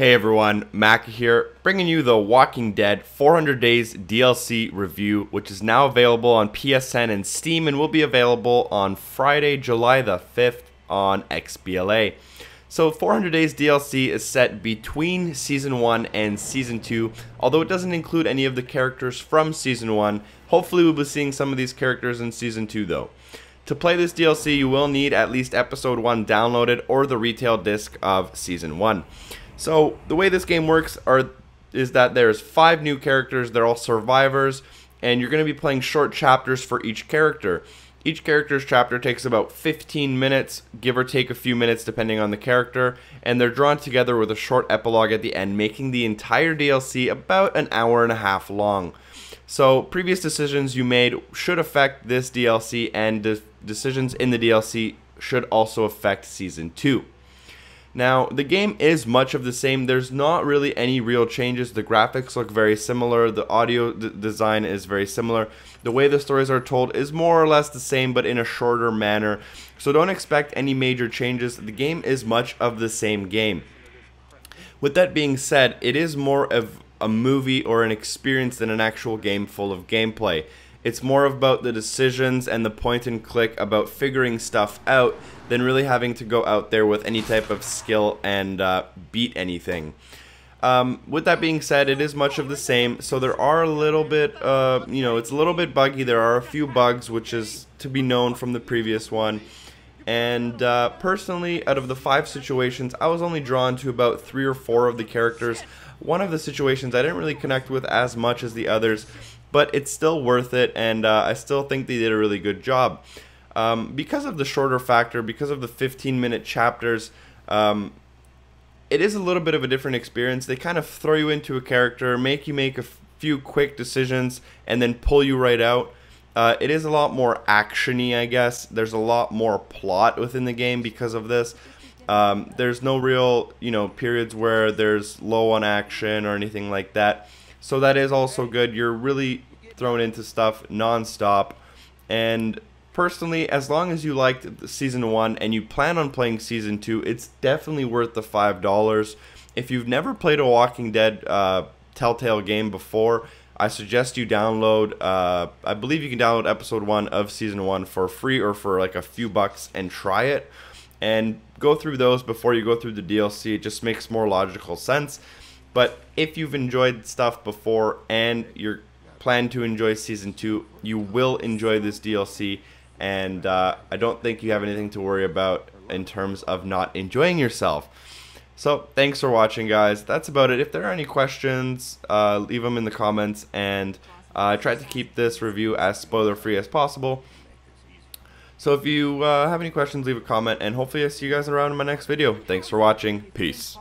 Hey everyone, Mac here, bringing you the Walking Dead 400 Days DLC review, which is now available on PSN and Steam and will be available on Friday, July the 5th on XBLA. So 400 Days DLC is set between Season 1 and Season 2, although it doesn't include any of the characters from Season 1. Hopefully we'll be seeing some of these characters in Season 2 though. To play this DLC, you will need at least Episode 1 downloaded or the retail disc of Season 1. So the way this game works are is that there's five new characters. They're all survivors, and you're going to be playing short chapters for each character. Each character's chapter takes about 15 minutes, give or take a few minutes depending on the character, and they're drawn together with a short epilogue at the end, making the entire DLC about an hour and a half long. So, previous decisions you made should affect this DLC, and de decisions in the DLC should also affect Season 2. Now, the game is much of the same. There's not really any real changes. The graphics look very similar. The audio design is very similar. The way the stories are told is more or less the same, but in a shorter manner. So don't expect any major changes. The game is much of the same game. With that being said, it is more of a movie or an experience than an actual game full of gameplay. It's more about the decisions and the point and click about figuring stuff out than really having to go out there with any type of skill and uh, beat anything. Um, with that being said, it is much of the same. So there are a little bit, uh, you know, it's a little bit buggy. There are a few bugs, which is to be known from the previous one. And uh, personally, out of the five situations, I was only drawn to about three or four of the characters. One of the situations I didn't really connect with as much as the others, but it's still worth it, and uh, I still think they did a really good job. Um, because of the shorter factor, because of the 15 minute chapters, um, it is a little bit of a different experience. They kind of throw you into a character, make you make a few quick decisions, and then pull you right out. Uh, it is a lot more actiony, I guess. There's a lot more plot within the game because of this. Um, there's no real, you know, periods where there's low on action or anything like that. So that is also good. You're really thrown into stuff nonstop. And personally, as long as you liked season one and you plan on playing season two, it's definitely worth the five dollars. If you've never played a Walking Dead uh, Telltale game before, I suggest you download. Uh, I believe you can download episode one of season one for free or for like a few bucks and try it. And go through those before you go through the DLC. It just makes more logical sense. But if you've enjoyed stuff before and you're plan to enjoy season two, you will enjoy this DLC, and uh, I don't think you have anything to worry about in terms of not enjoying yourself. So thanks for watching, guys. That's about it. If there are any questions, uh, leave them in the comments, and uh, I tried to keep this review as spoiler free as possible. So if you uh, have any questions, leave a comment, and hopefully I see you guys around in my next video. Thanks for watching. Peace.